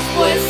después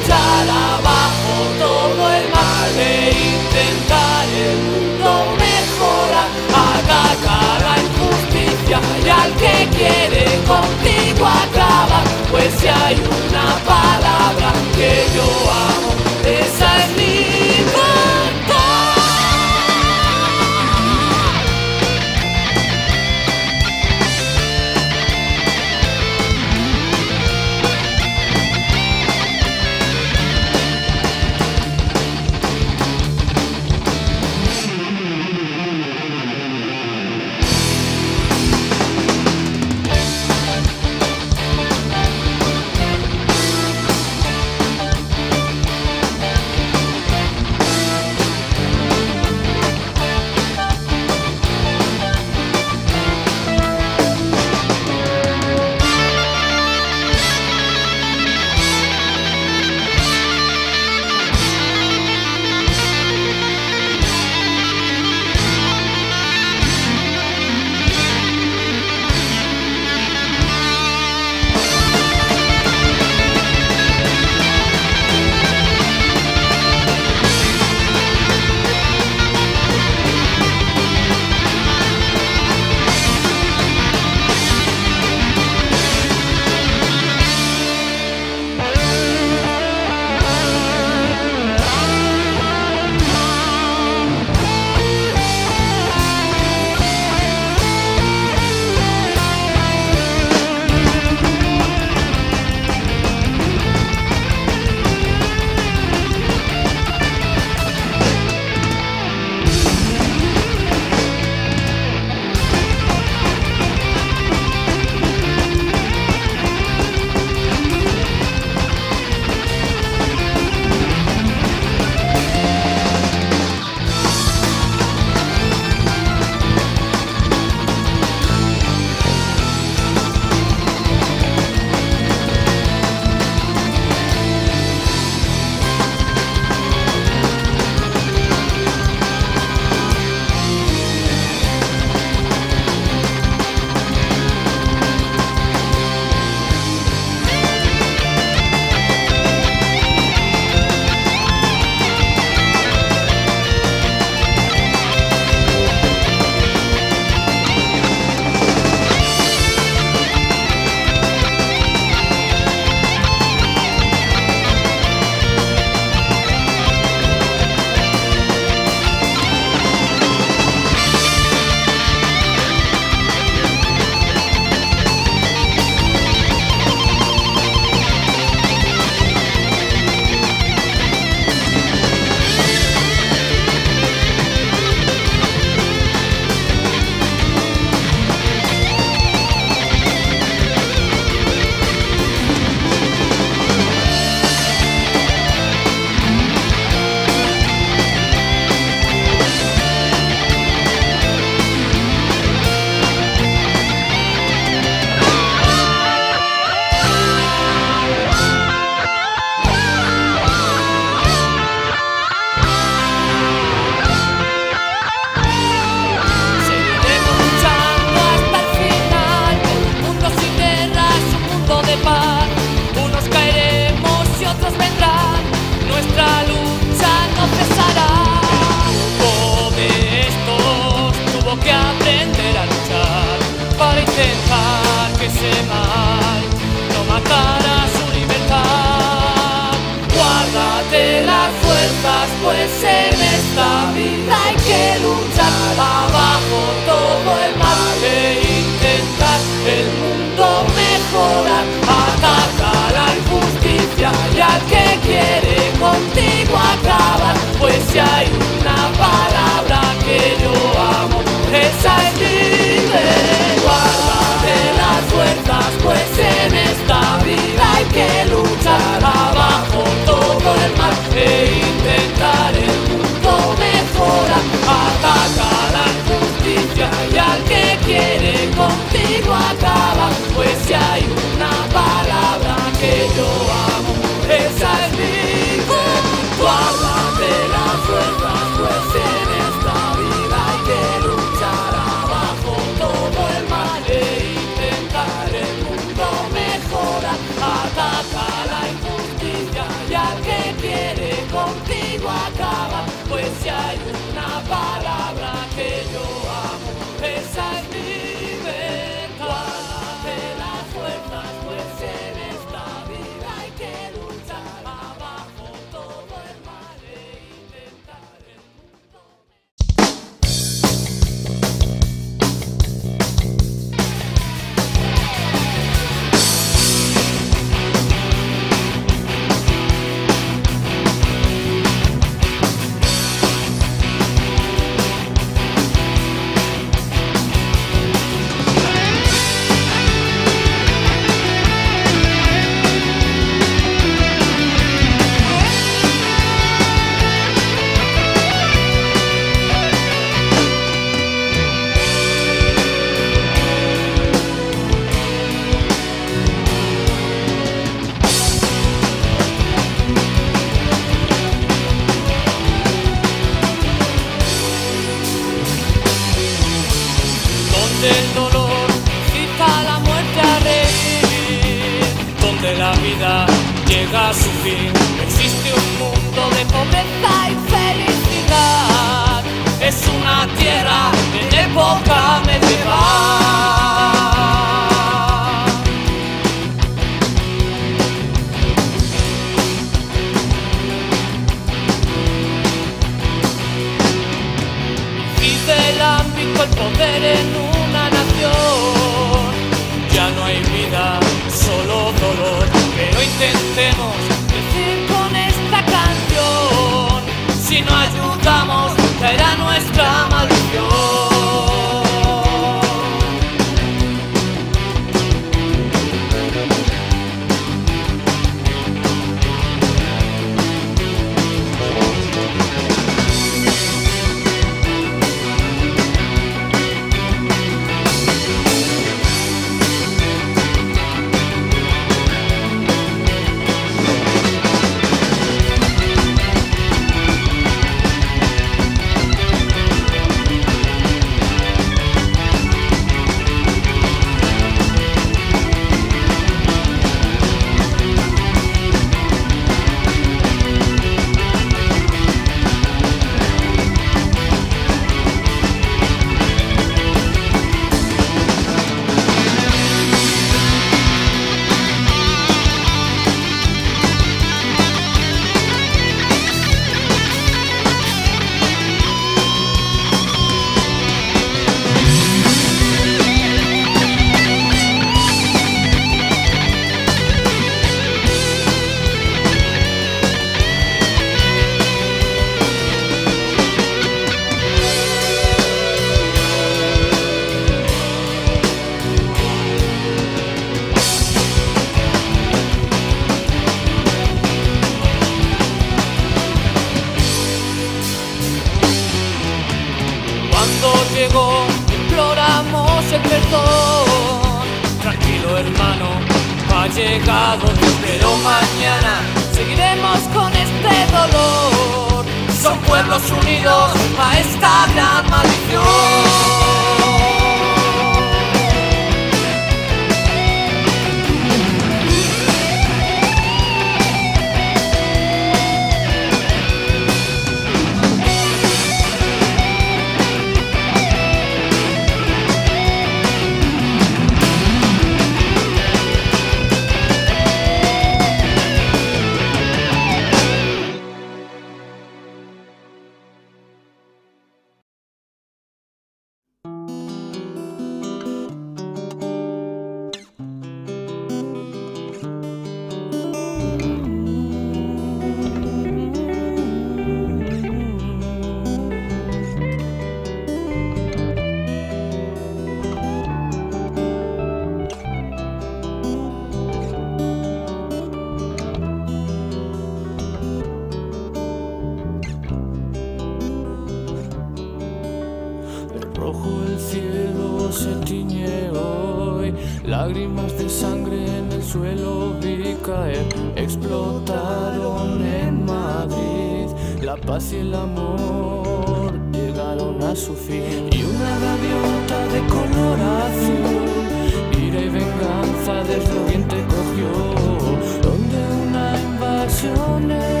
corner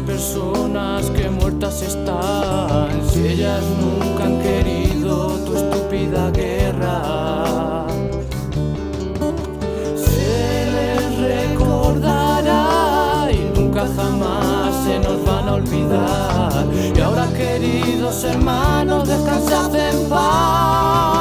personas que muertas están si ellas nunca han querido tu estúpida guerra? Se les recordará y nunca jamás se nos van a olvidar. Y ahora, queridos hermanos, descansad en paz.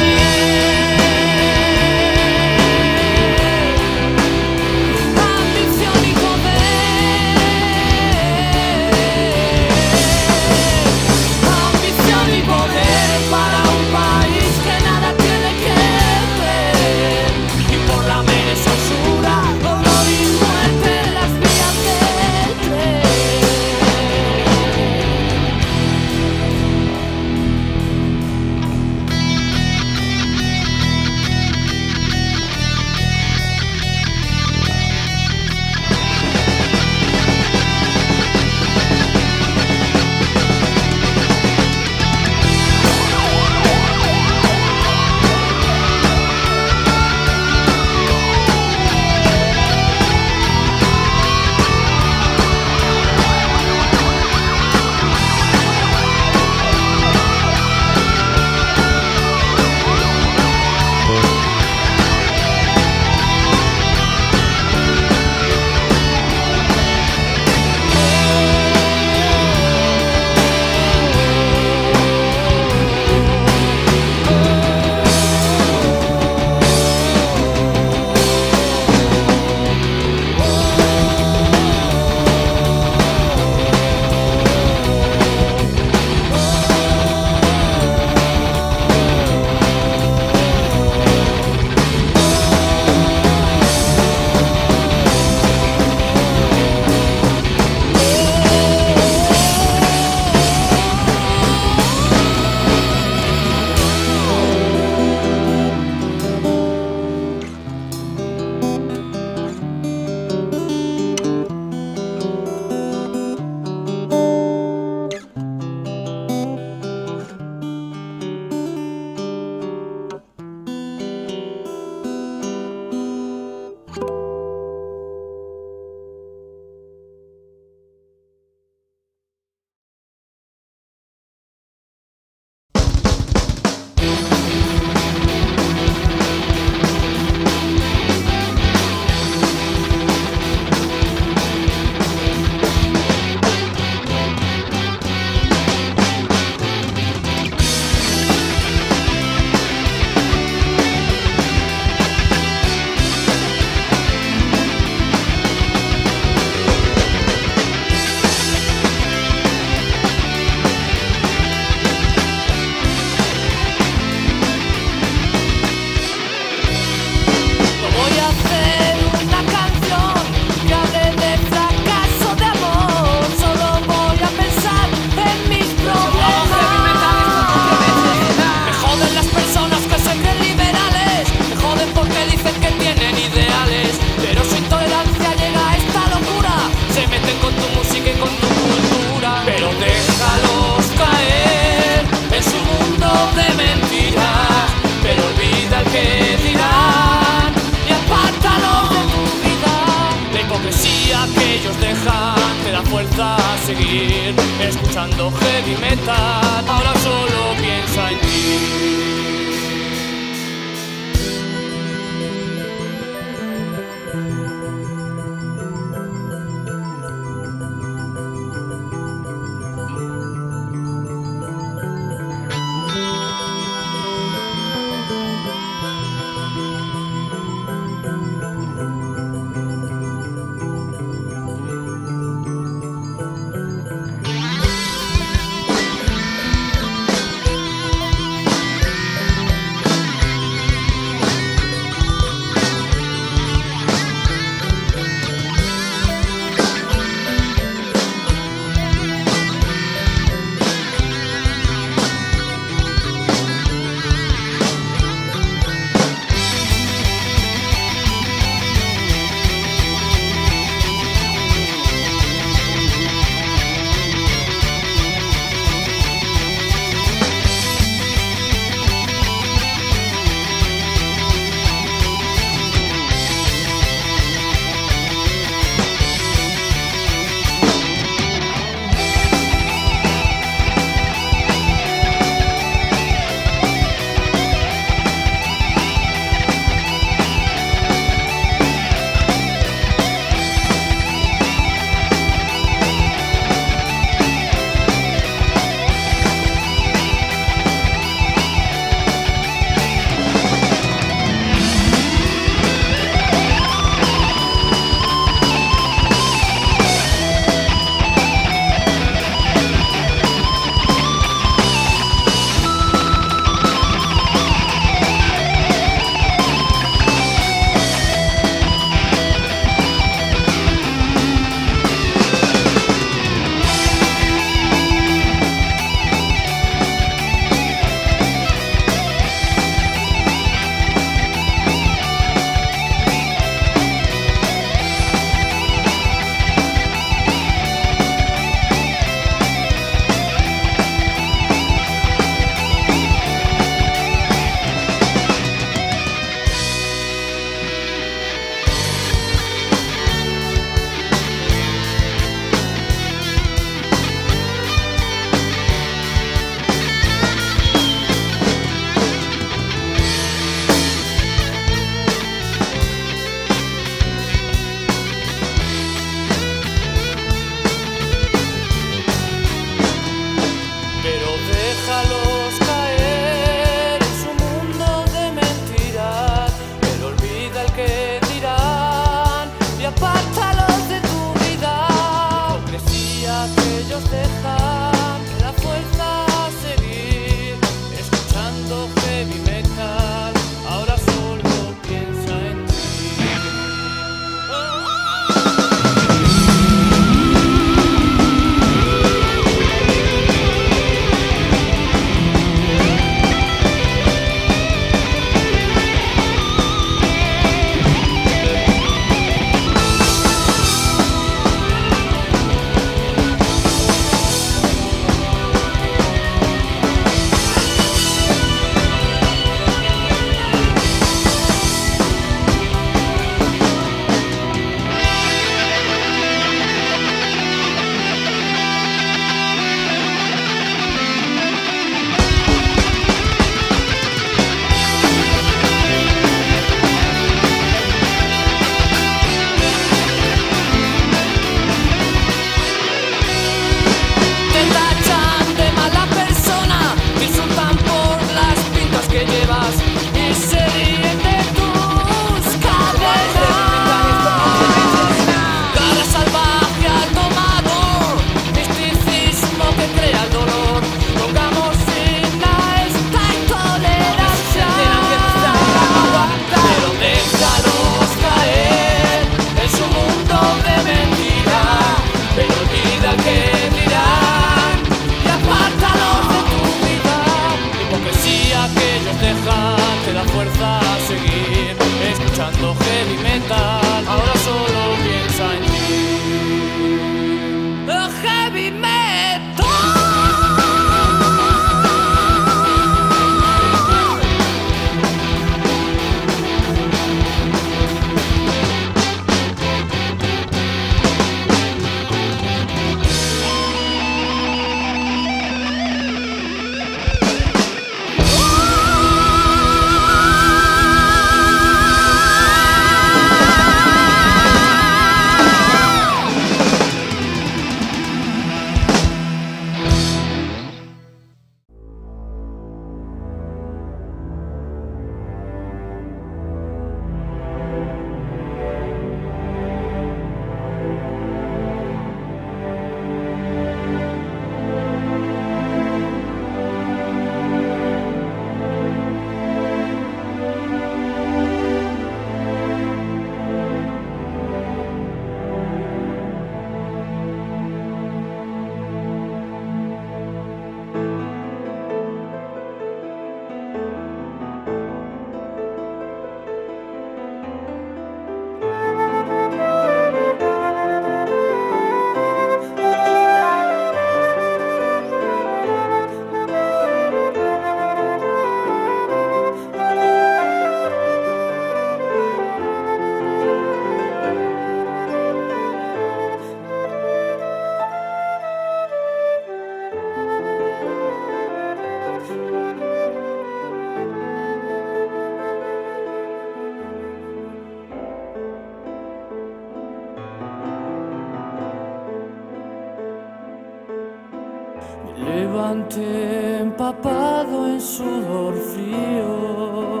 Empapado en sudor frío.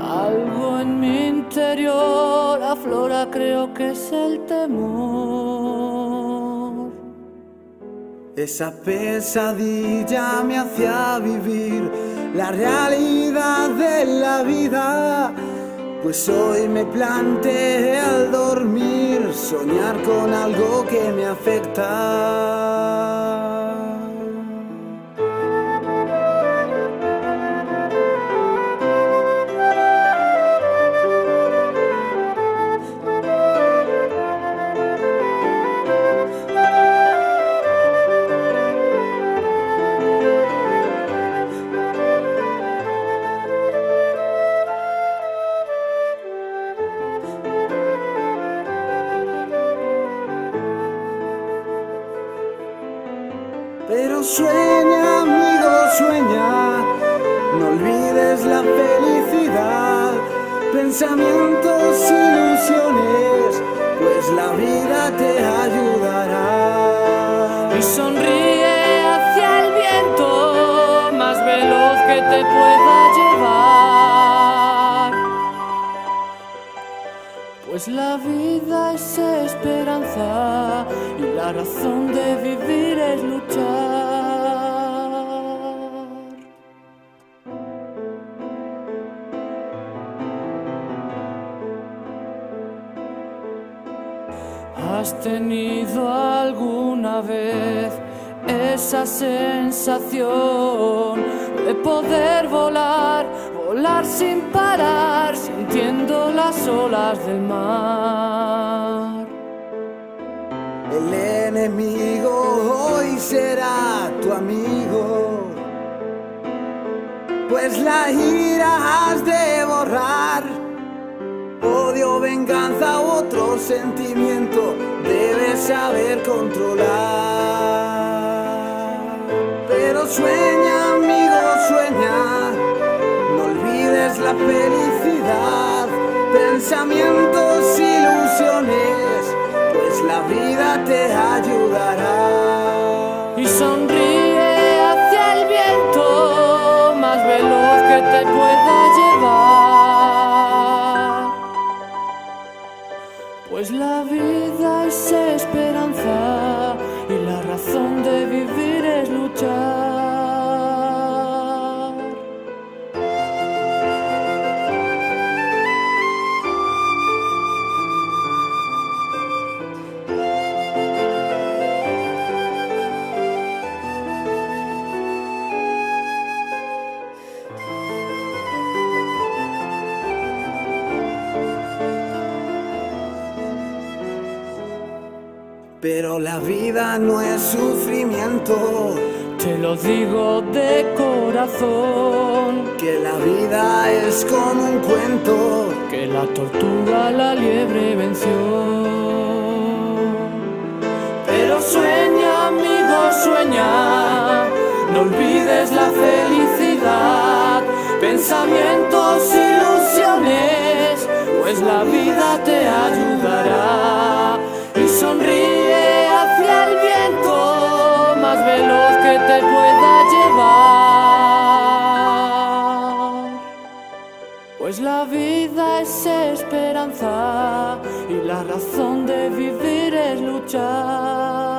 Algo en mi interior aflora, creo que es el temor. Esa pesadilla me hacía vivir la realidad de la vida. Pues hoy me planteé al dormir soñar con algo que me afecta. Pensamientos, ilusiones, pues la vida te ayudará. Y sonríe hacia el viento más veloz que te pueda llevar. Pues la vida es esperanza y la razón de vivir es luchar. Tenido alguna vez esa sensación de poder volar, volar sin parar, sintiendo las olas del mar? El enemigo hoy será tu amigo, pues la ira has de borrar. Odio, venganza u otro sentimiento debes saber controlar. Pero sueña, amigo, sueña, no olvides la felicidad, pensamientos, ilusiones, pues la vida te ayudará. y sonríe Pero la vida no es sufrimiento, Te lo digo de corazón, que la vida es como un cuento. que la tortuga la liebre venció. Pero sueña, amigo, sueña, no olvides la felicidad, pensamientos, ilusiones, pues la vida te ayudará. Y sonríe que te pueda llevar. Pues la vida es esperanza y la razón de vivir es luchar.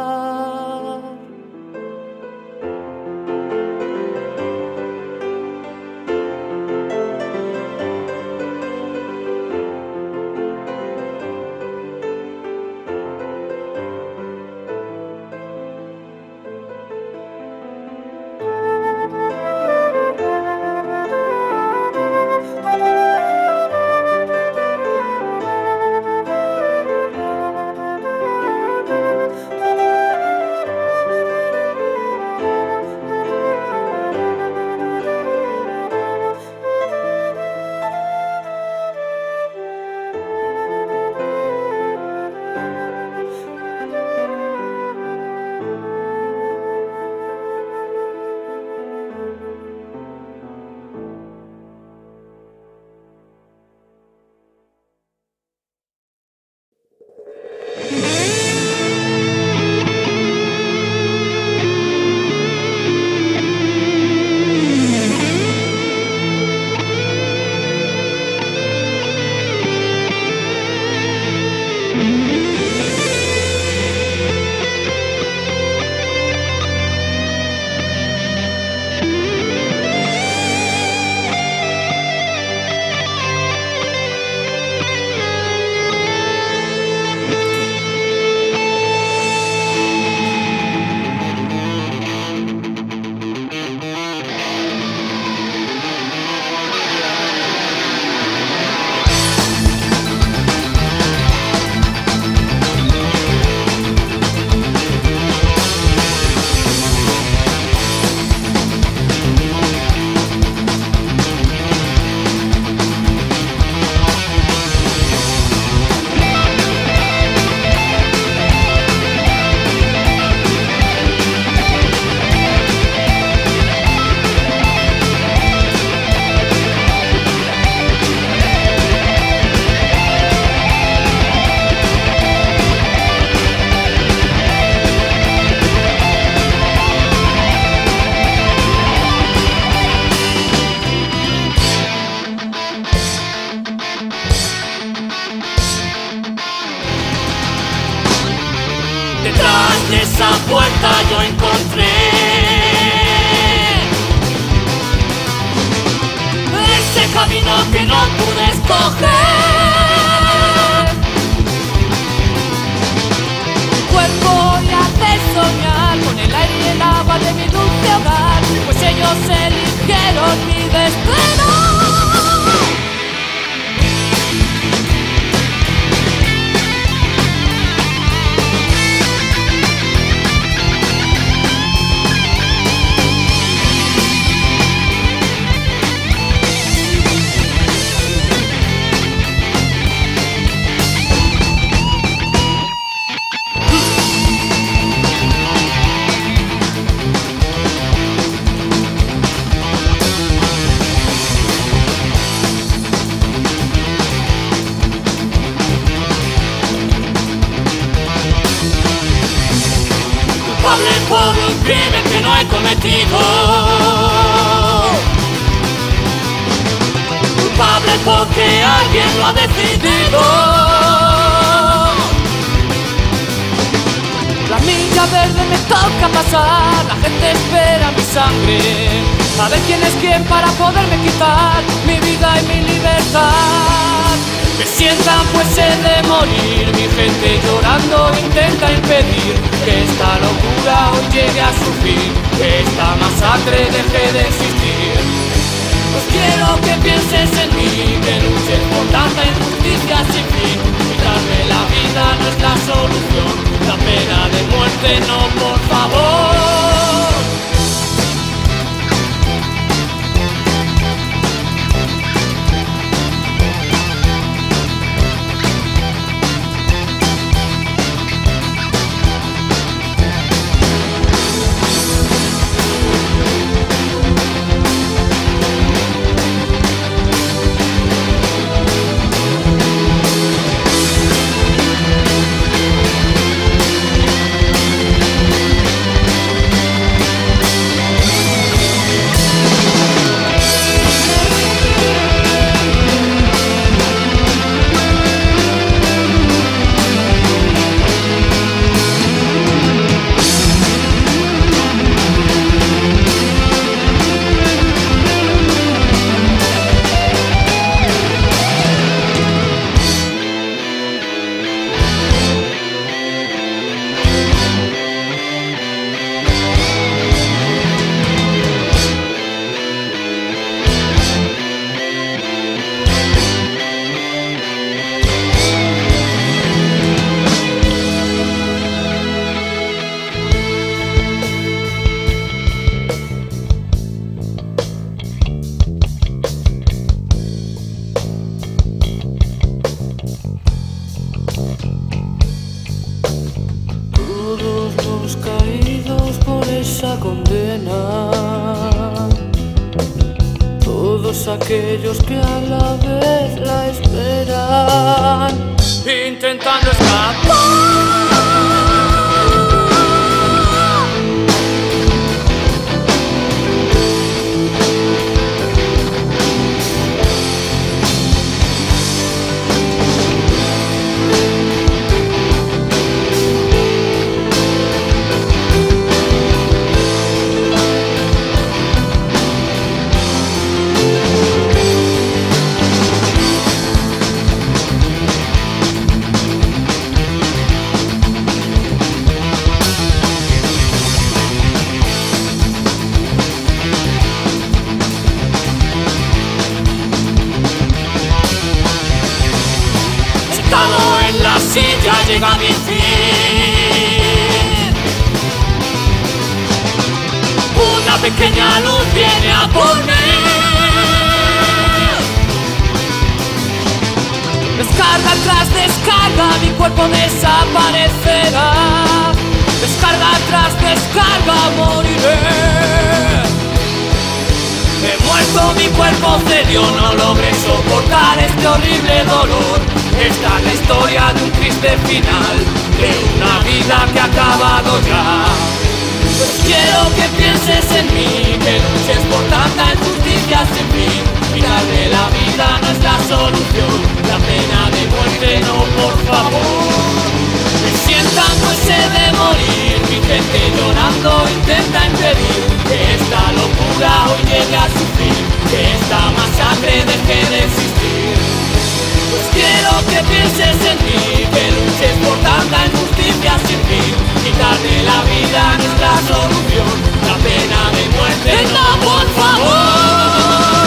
Detrás de esa puerta yo encontré ese camino que no pude escoger. Tu cuerpo le hace soñar con el aire y el agua de mi dulce hogar, pues ellos eligieron mi destino. Crimen que no he cometido. Culpable porque alguien lo ha decidido. La milla verde me toca pasar, la gente espera mi sangre. A ver quién es quién para poderme quitar mi vida y mi libertad. Me sientan pues he de morir, mi gente llorando intenta impedir que esta locura hoy llegue a su fin, que esta masacre deje de existir. Pues quiero que pienses en mí, que luches por tanta injusticia sin fin. Quitarme la vida no es la solución, la pena de muerte no, por favor. Todos aquellos que a la vez la esperan. Intentando escapar. Pequeña viene a mí. Descarga tras descarga, mi cuerpo desaparecerá. Descarga tras descarga, moriré. He muerto, mi cuerpo cedió, no logré soportar este horrible dolor. Esta es la historia de un triste final, de una vida que ha acabado ya. Pues quiero que pienses en mí, que luches por tanta injusticia sin fin. Quitarme la vida no es la solución, la pena de muerte no, por favor. Me sientan he de morir, mi gente llorando intenta impedir que esta locura hoy llegue a su fin. que esta masacre deje de existir. Pues quiero que pienses en mí, que luches por tanta injusticia sin fin. Quitarle la vida a nuestra solución, la pena de muerte. Venga, por favor.